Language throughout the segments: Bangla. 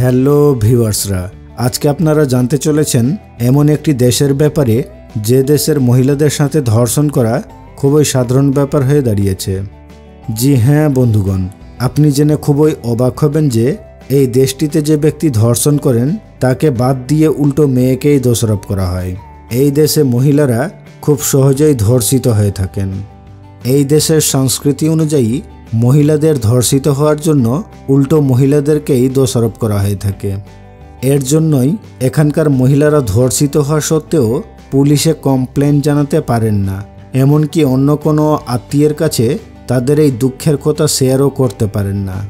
হ্যালো ভিউয়ার্সরা, আজকে আপনারা জানতে চলেছেন এমন একটি দেশের ব্যাপারে যে দেশের মহিলাদের সাথে ধর্ষণ করা খুবই সাধারণ ব্যাপার হয়ে দাঁড়িয়েছে। জি হ্যাঁ বন্ধুগণ, আপনি জেনে খুবই অবাক হবেন যে এই দেশটিতে যে ব্যক্তি ধর্ষণ করেন, তাকে বাদ দিয়ে উল্টো মেয়েকেই দোষারোপ করা হয়। এই দেশে মহিলারা খুব সহজেই ধর্ষিত হয়ে থাকেন। এই দেশের সংস্কৃতি অনুযায়ী মহিলাদের ধর্ষিত হওয়ার জন্য উল্টো মহিলাদেরকেই দোষারোপ করা হয়ে থাকে। এর জন্যই এখানকার মহিলারা ধর্ষিত হওয়া সত্ত্বেও পুলিশে কমপ্লেন জানাতে পারেন না। এমনকি অন্য কোনো আত্মীয়ের কাছে তাদের এই দুঃখের কথা শেয়ারও করতে পারেন না।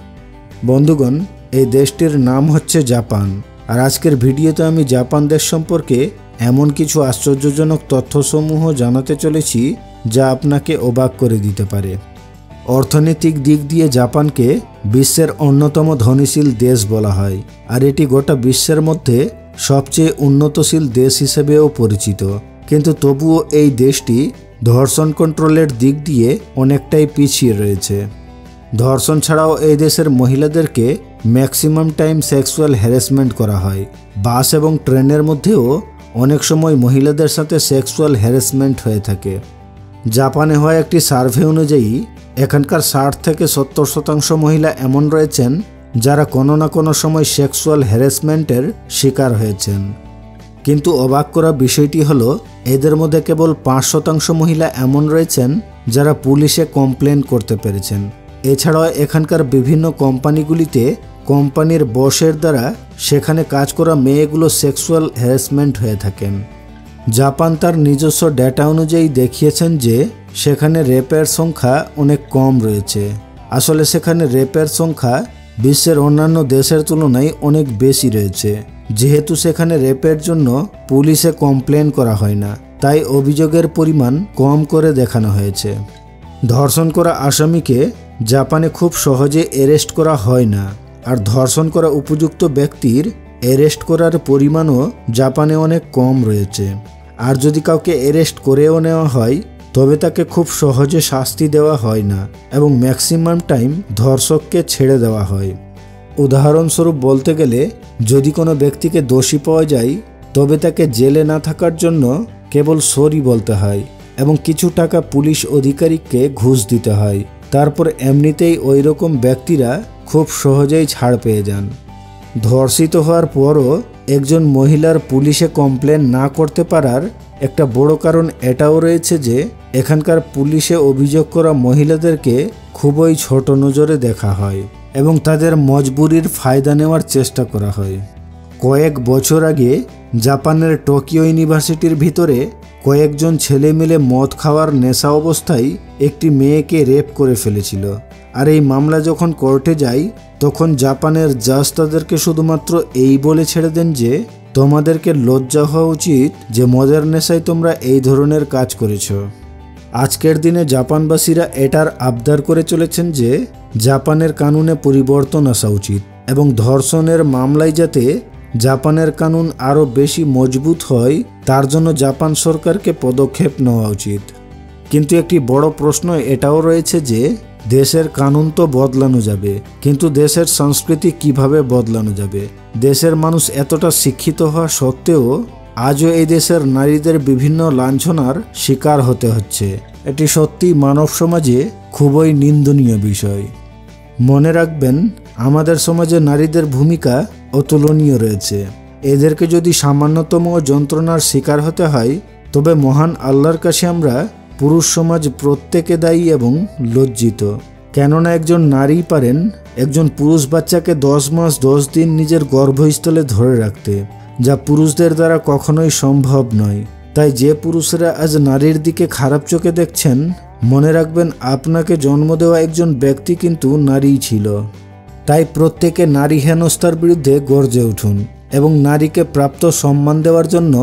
বন্ধুগণ, এই দেশটির নাম হচ্ছে জাপান। আর আজকের ভিডিওতে আমি জাপান দেশ সম্পর্কে এমন কিছু আশ্চর্যজনক তথ্যসমূহ জানাতে চলেছি যা আপনাকে অবাক করে দিতে পারে। অর্থনৈতিক দিক দিয়ে জাপানকে বিশ্বের অন্যতম ধনীশীল দেশ বলা হয়, আর এটি গোটা বিশ্বের মধ্যে সবচেয়ে উন্নতশীল দেশ হিসেবেও পরিচিত। কিন্তু তবুও এই দেশটি ধর্ষণ কন্ট্রোলের দিক দিয়ে অনেকটাই পিছিয়ে রয়েছে। ধর্ষণ ছাড়াও এই দেশের মহিলাদেরকে ম্যাক্সিমাম টাইম সেক্সুয়াল হ্যারাসমেন্ট করা হয়। বাস এবং ট্রেনের মধ্যেও অনেক সময় মহিলাদের সাথে সেক্সুয়াল হ্যারাসমেন্ট হয়ে থাকে। জাপানে হওয়া একটি সার্ভে অনুযায়ী, এখানকার ষাট থেকে সত্তর শতাংশ মহিলা এমন রয়েছেন যারা কোনো না কোনো সময় সেক্সুয়াল হ্যারাসমেন্টের শিকার হয়েছেন। কিন্তু অবাক করা বিষয়টি হল, এদের মধ্যে কেবল পাঁচ শতাংশ মহিলা এমন রয়েছেন যারা পুলিশে কমপ্লেন করতে পেরেছেন। এছাড়াও এখানকার বিভিন্ন কোম্পানিগুলিতে কোম্পানির বসের দ্বারা সেখানে কাজ করা মেয়েগুলো সেক্সুয়াল হ্যারাসমেন্ট হয়ে থাকেন। জাপান তার নিজস্ব ডেটা অনুযায়ী দেখিয়েছেন যে সেখানে রেপের সংখ্যা অনেক কম রয়েছে। আসলে সেখানে রেপের সংখ্যা বিশ্বের অন্যান্য দেশের তুলনায় অনেক বেশি রয়েছে। যেহেতু সেখানে রেপের জন্য পুলিশে কমপ্লেন করা হয় না, তাই অভিযোগের পরিমাণ কম করে দেখানো হয়েছে। ধর্ষণ করা আসামিকে জাপানে খুব সহজে অ্যারেস্ট করা হয় না, আর ধর্ষণ করা উপযুক্ত ব্যক্তির অ্যারেস্ট করার পরিমাণও জাপানে অনেক কম রয়েছে। আর যদি কাউকে অ্যারেস্ট করেও নেওয়া হয়, তবে তাকে খুব সহজে শাস্তি দেওয়া হয় না এবং ম্যাক্সিমাম টাইম ধর্ষককে ছেড়ে দেওয়া হয়। উদাহরণস্বরূপ বলতে গেলে, যদি কোনো ব্যক্তিকে দোষী পাওয়া যায়, তবে তাকে জেলে না থাকার জন্য কেবল সরি বলতে হয় এবং কিছু টাকা পুলিশ অধিকারীকে ঘুষ দিতে হয়। তারপর এমনিতেই ওই রকম ব্যক্তিরা খুব সহজেই ছাড় পেয়ে যান। ধর্ষিত হওয়ার পরও একজন মহিলার পুলিশে কমপ্লেন না করতে পারার একটা বড় কারণ এটাও রয়েছে যে, এখানকার পুলিশে অভিযোগ করা মহিলাদেরকে খুবই ছোট নজরে দেখা হয় এবং তাদের মজবুরির ফায়দা নেওয়ার চেষ্টা করা হয়। কয়েক বছর আগে জাপানের টোকিও ইউনিভার্সিটির ভিতরে কয়েকজন ছেলে মিলে মদ খাওয়ার নেশা অবস্থায় একটি মেয়েকে রেপ করে ফেলেছিল। আর এই মামলা যখন কোর্টে যায়, তখন জাপানের জাজ তাদেরকে শুধুমাত্র এই বলে ছেড়ে দেন যে, তোমাদেরকে লজ্জা হওয়া উচিত যে মদের নেশায় তোমরা এই ধরনের কাজ করেছ। আজকের দিনে জাপানবাসীরা এটার আবদার করে চলেছেন যে, জাপানের কানুনে পরিবর্তন আসা উচিত এবং ধর্ষণের মামলায় যাতে জাপানের কানুন আরও বেশি মজবুত হয়, তার জন্য জাপান সরকারকে পদক্ষেপ নেওয়া উচিত। কিন্তু একটি বড় প্রশ্ন এটাও রয়েছে যে দেশের কানুন তো বদলানো যাবে, কিন্তু দেশের সংস্কৃতি কীভাবে বদলানো যাবে? দেশের মানুষ এতটা শিক্ষিত হওয়া সত্ত্বেও আজও এই দেশের নারীদের বিভিন্ন লাঞ্ছনার শিকার হতে হচ্ছে। এটি সত্যি মানব সমাজে খুবই নিন্দনীয় বিষয়। মনে রাখবেন, আমাদের সমাজে নারীদের ভূমিকা অতুলনীয় রয়েছে। এদেরকে যদি সামান্যতম যন্ত্রণার শিকার হতে হয়, তবে মহান আল্লাহর কাছে আমরা পুরুষ সমাজ প্রত্যেকে দায়ী এবং লজ্জিত। কেননা একজন নারী পারেন একজন পুরুষ বাচ্চাকে দশ মাস দশ দিন নিজের গর্ভস্থলে ধরে রাখতে, যা পুরুষদের দ্বারা কখনোই সম্ভব নয়। তাই যে পুরুষরা আজ নারীর দিকে খারাপ চোখে দেখছেন, মনে রাখবেন আপনাকে জন্ম দেওয়া একজন ব্যক্তি কিন্তু নারীই ছিল। তাই প্রত্যেকে নারী হেনস্থার বিরুদ্ধে গর্জে উঠুন এবং নারীকে প্রাপ্ত সম্মান দেওয়ার জন্য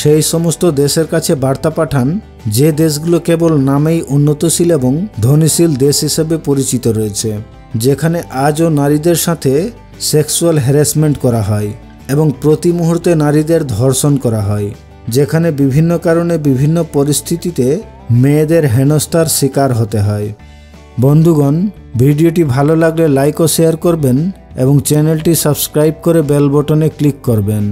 সেই সমস্ত দেশের কাছে বার্তা পাঠান, যে দেশগুলো কেবল নামেই উন্নতশীল এবং ধনীশীল দেশ হিসেবে পরিচিত রয়েছে, যেখানে আজও নারীদের সাথে সেক্সুয়াল হ্যারাসমেন্ট করা হয় এবং প্রতি মুহূর্তে নারীদের ধর্ষণ করা হয়, যেখানে বিভিন্ন কারণে বিভিন্ন পরিস্থিতিতে মেয়েদের হেনস্থার শিকার হতে হয়। বন্ধুগণ, ভিডিওটি ভালো লাগলে লাইক ও শেয়ার করবেন এবং চ্যানেলটি সাবস্ক্রাইব করে বেল বটনে ক্লিক করবেন।